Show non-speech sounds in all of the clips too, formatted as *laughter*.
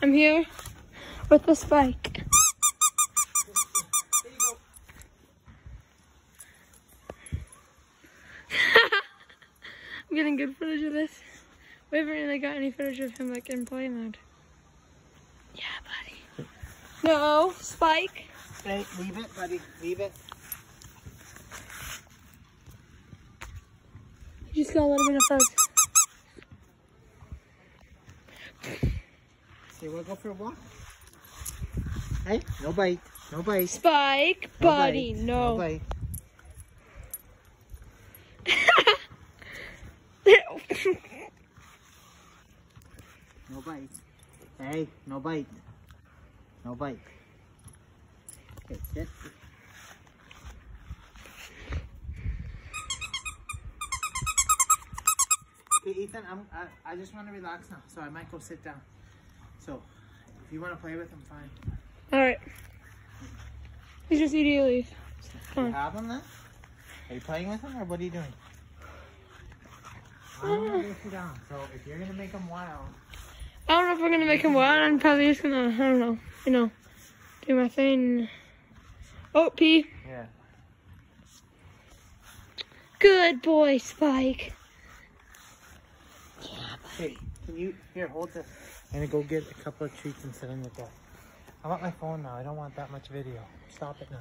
I'm here with the spike. *laughs* I'm getting good footage of this. We haven't really got any footage of him like in play mode. Yeah, buddy. No, Spike. Hey, leave it, buddy. Leave it. You just got a little bit of fuzz. You wanna go for a walk? Hey, no bite. No bite. Spike, No buddy, bite. no. No bite. *laughs* No bite. Hey, no bite. No bite. Okay, sit. Okay, Ethan, I'm, I, I just want to relax now, so I might go sit down. So, if you want to play with him, fine. All right. He's just eating a leaf. Do you have him then? Are you playing with him, or what are you doing? I'm gonna go sit down, so if you're gonna make him wild, I don't know if we're gonna make him wild. I'm probably just gonna, I don't know, you know, do my thing. Oh, pee. yeah. Good boy, Spike. Yeah, Hey, can you here hold this? I'm gonna go get a couple of treats and sit in with that. I want my phone now. I don't want that much video. Stop it now.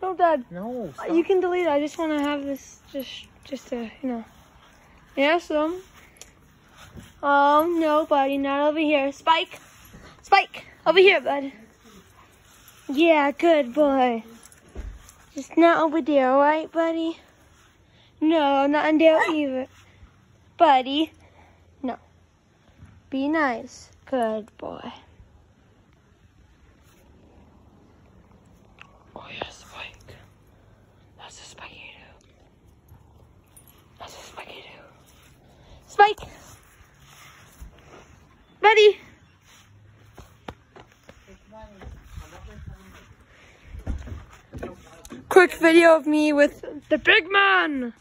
No, Dad. No, stop. You can delete it. I just want to have this just, just to, you know. Yes, um. Oh, no, buddy, not over here. Spike. Spike. Over here, bud. Yeah, good boy. Just not over there, alright, buddy? No, not in there either. Buddy. No. Be nice. Good boy. Oh, yeah, Spike. That's a spiky do. That's a spiky do. Spike! Buddy! Quick video of me with the big man!